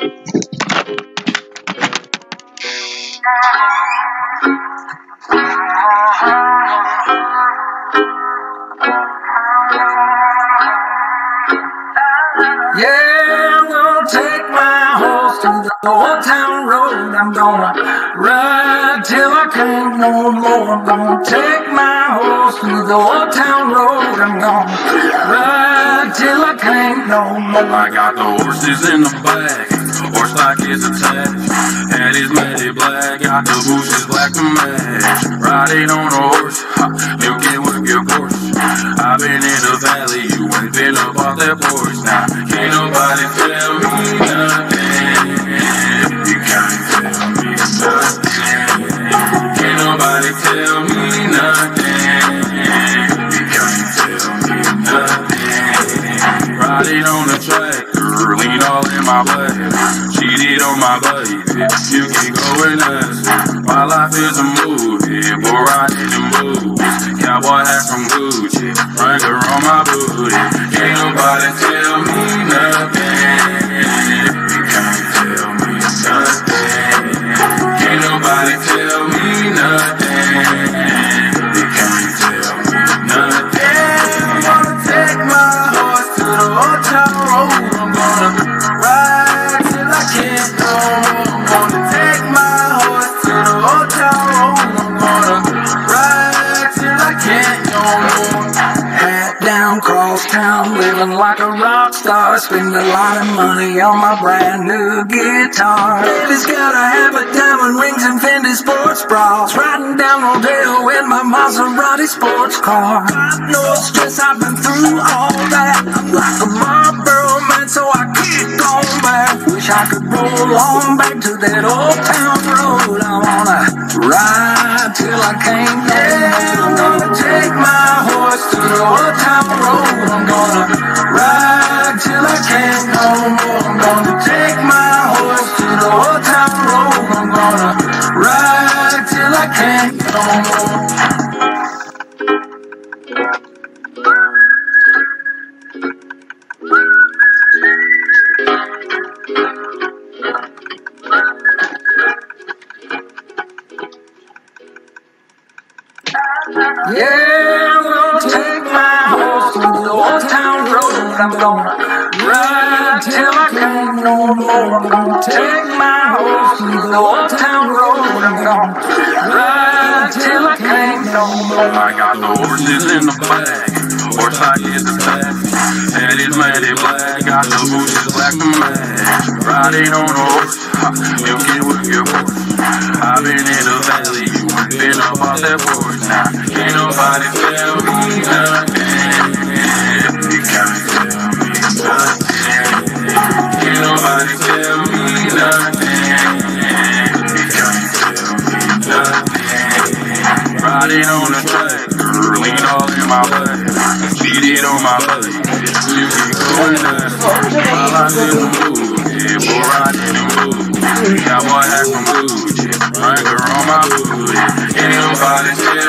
Yeah, I'm gonna take my horse to the old town road. I'm gonna ride till I can't no more. I'm gonna take my horse to the old town road. I'm gonna ride till I can't no more. I got the horses in the back, horse stock is attached. Head is matted black, got the bushes black to match. Riding on a horse, ha, you can work your course. I've been in the valley, you ain't been up off that porch. Now, can't nobody tell me nothing. Can't tell me nothing. Can't nobody tell me nothing. Can't tell me nothing. Riding on the lean all in my. Cheated on my you can go and ask. My life is a movie, riding in boots. Cowboy hat from Gucci, Wrangler on my booty. Can't nobody tell me nothing. Down, town, living like a rock star. Spend a lot of money on my brand new guitar. Baby's have a diamond rings and Fendi sports bras. Riding down Rodeo in my Maserati sports car. Got no stress, I've been through all that. I'm like a Marlboro man, so I keep going back. Wish I could roll on back to that old town road. I wanna ride till I can't old town road. I'm gonna ride till I can't no more. I'm gonna take my horse to the old town road. I'm gonna ride till I can't no more. I got the horses in the back, horse I is attached. Head is matted black, got the bushes black to match. Riding on a horse, you can work your horse. I've been in the valley, been up off that porch. Now, can't nobody tell me nothing. You can't. Riding on the tractor, lean all in my blood. Cheated on my you is a movie, boy, riding in boots. Cowboy hat from Gucci, Wrangler on my booty. Ain't nobody tell